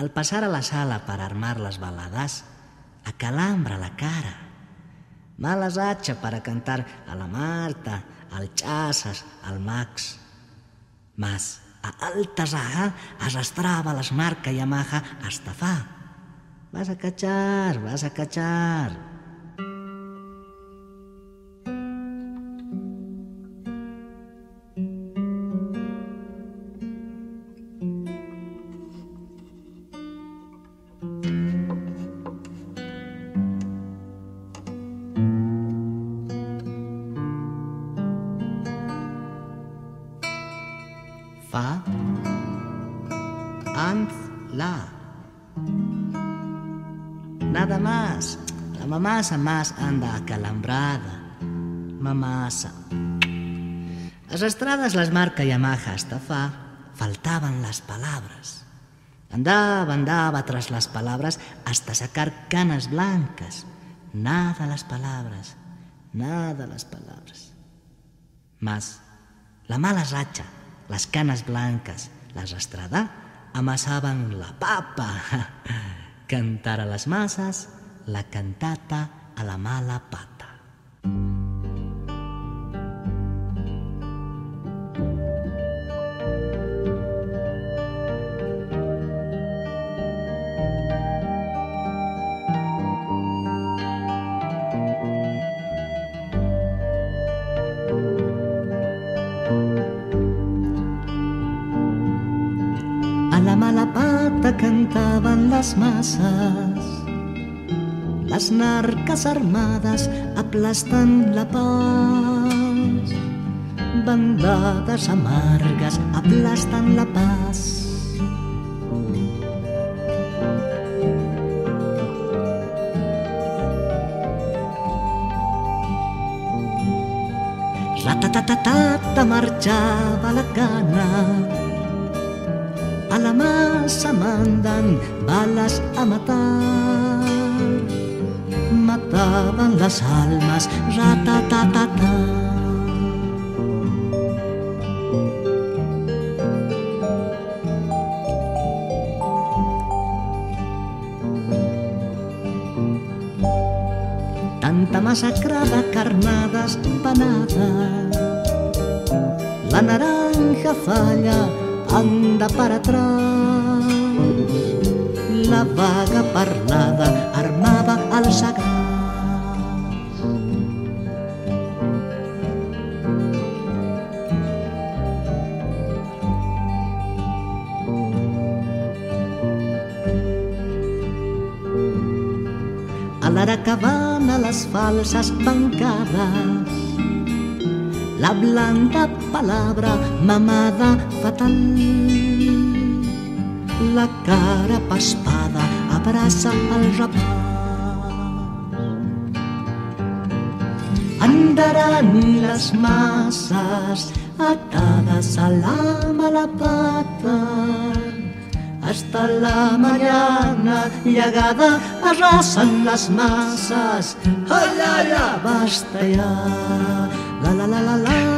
Al pasar a la sala para armar las baladas, acalambra la cara. Malas hacha para cantar a la Marta, al Chazas, al Max. Mas a altas aja arrastraba las marcas Yamaha hasta fa. Vas a cachar, vas a cachar. Anz, la. Nada más. La mamasa más anda acalambrada. Mamasa. Arrastradas las marcas Yamaha hasta fa, faltaban las palabras. Andaba, andaba tras las palabras hasta sacar canas blancas. Nada las palabras, nada las palabras. Mas la mala racha las canas blancas, la arrastrada, amasaban la papa. Cantar a las masas, la cantata a la mala pata. La mala pata cantaban las masas. Las narcas armadas aplastan la paz. Bandadas amargas aplastan la paz. Ratatatata marchaba la cana mandan balas a matar. Mataban las almas, ratatatata. Tanta masacrada, carnadas, panadas. La naranja falla anda para atrás. La vaga parlada armava al sagrat. A l'Aracabana les falses bancadas la blanda palabra mamada fatal. La cara paspada abraça al rapaz. Andarán las masas atadas a la mala pata. Hasta la mañana llegada arrasan las masas. ¡Ay, ay, ay! ¡Basta ya! La la la la la